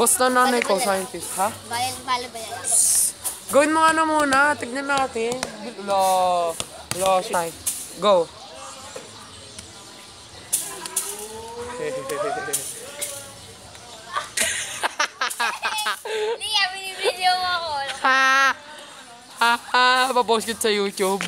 Boss na nanay ko, scientist, ha? Bayad, balo ba yan? Gawin mo ano muna, tignan natin. Lo, lo, shit. Go. Hindi, binibideo mo ako. ha! Ha ha! Papost sa YouTube.